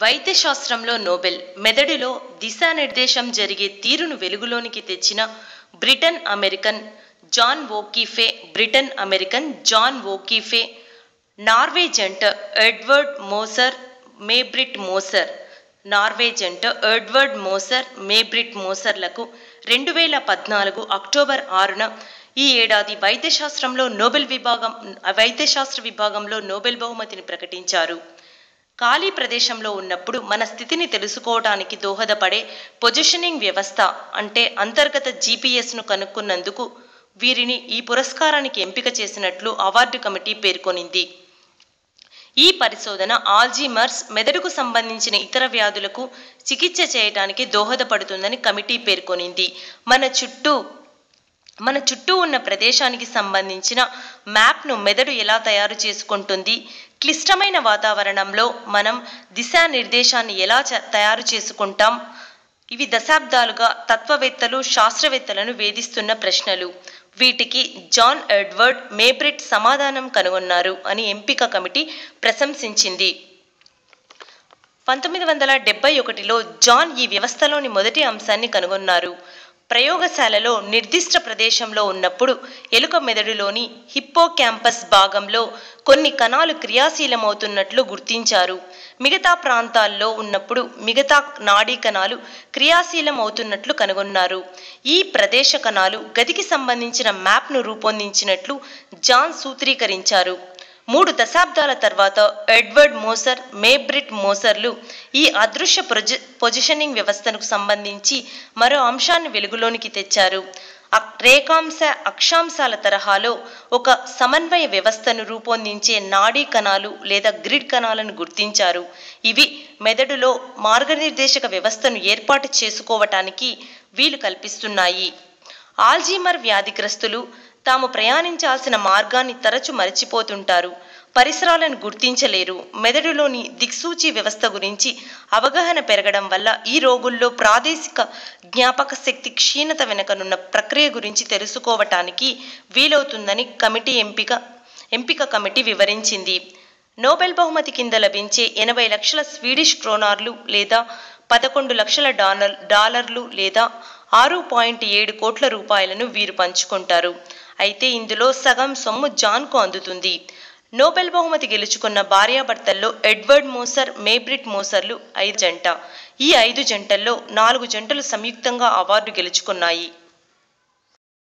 వైద్యశాస్త్రంలో Nobel మెదడులో దిశానిర్దేశం జరిగే తీరును వెలుగులోనికి తెచ్చిన Britain American John O'Keefe Britain American John O'Keefe Norway జంట Edward Moser May-Britt Moser Norway జంట ఎడ్వర్డ్ మోసర్ మేబ్రిట్ మోసర్లకు రెండు వేల పద్నాలుగు అక్టోబర్ ఆరున ఈ ఏడాది వైద్యశాస్త్రంలో నోబెల్ విభాగం వైద్యశాస్త్ర విభాగంలో నోబెల్ బహుమతిని ప్రకటించారు. ఖాళీ ప్రదేశంలో ఉన్నప్పుడు మన స్థితిని తెలుసుకోవడానికి దోహదపడే పొజిషనింగ్ వ్యవస్థ అంటే అంతర్గత జీపీఎస్ను కనుక్కున్నందుకు వీరిని ఈ పురస్కారానికి ఎంపిక చేసినట్లు అవార్డు కమిటీ పేర్కొనింది. ఈ పరిశోధన ఆల్జీమర్స్ మెదడుకు సంబంధించిన ఇతర వ్యాధులకు చికిత్స చేయడానికి దోహదపడుతుందని కమిటీ పేర్కొనింది. మన చుట్టూ మన చుట్టూ ఉన్న ప్రదేశానికి సంబంధించిన మ్యాప్ను మెదడు ఎలా తయారు చేసుకుంటుంది? క్లిష్టమైన వాతావరణంలో మనం దిశానిర్దేశాన్ని ఎలా చ- తయారు చేసుకుంటాం? ఇవి దశాబ్దాలుగా తత్వవేత్తలు శాస్త్రవేత్తలను వేధిస్తున్న ప్రశ్నలు. వీటికి జాన్ ఎడ్వర్డ్ మేబ్రిట్ సమాధానం కనుగొన్నారు అని ఎంపిక కమిటీ ప్రశంసించింది. పంతొమ్మిది వందల డెబ్బై ఒకటిలో జాన్ ఈ వ్యవస్థలోని మొదటి అంశాన్ని కనుగొన్నారు. ప్రయోగశాలలో నిర్దిష్ట ప్రదేశంలో ఉన్నప్పుడు ఎలుక మెదడులోని హిప్పో క్యాంపస్ భాగంలో కొన్ని కణాలు క్రియాశీలమవుతున్నట్లు గుర్తించారు. మిగతా ప్రాంతాల్లో ఉన్నప్పుడు మిగతా నాడీ కణాలు క్రియాశీలమవుతున్నట్లు కనుగొన్నారు. ఈ ప్రదేశ కణాలు గదికి సంబంధించిన మ్యాప్ను రూపొందించినట్లు జాన్ సూత్రీకరించారు. మూడు దశాబ్దాల తర్వాత ఎడ్వర్డ్ మోసర్ మేబ్రిట్ మోసర్లు ఈ అదృశ్య ప్రొజ పొజిషనింగ్ వ్యవస్థకు సంబంధించి మరో అంశాన్ని వెలుగులోనికి తెచ్చారు. రేఖాంశ అక్షాంశాల తరహాలో ఒక సమన్వయ వ్యవస్థను రూపొందించే నాడీ కణాలు లేదా గ్రిడ్ కణాలను గుర్తించారు. ఇవి మెదడులో మార్గనిర్దేశక వ్యవస్థను ఏర్పాటు చేసుకోవటానికి వీలు కల్పిస్తున్నాయి. ఆల్జీమర్ వ్యాధిగ్రస్తులు తాము ప్రయాణించాల్సిన మార్గాన్ని తరచు మరచిపోతుంటారు. పరిసరాలను గుర్తించలేరు. మెదడులోని దిక్సూచి వ్యవస్థ గురించి అవగాహన పెరగడం వల్ల ఈ రోగుల్లో ప్రాదేశిక జ్ఞాపక శక్తి క్షీణత వెనుకనున్న ప్రక్రియ గురించి తెలుసుకోవటానికి వీలవుతుందని కమిటీ ఎంపిక ఎంపిక కమిటీ వివరించింది. నోబెల్ బహుమతి కింద లభించే ఎనభై లక్షల స్వీడిష్ క్రోనార్లు లేదా పదకొండు లక్షల డాలర్ డాలర్లు లేదా ఆరు పాయింట్ ఏడు కోట్ల రూపాయలను వీరు పంచుకుంటారు. అయితే ఇందులో సగం సొమ్ము జాన్కు అందుతుంది. నోబెల్ బహుమతి గెలుచుకున్న భార్యాభర్తల్లో ఎడ్వర్డ్ మోసర్ మేబ్రిట్ మోసర్లు ఐదు జంట. ఈ ఐదు జంటల్లో నాలుగు జంటలు సంయుక్తంగా అవార్డు గెలుచుకున్నాయి.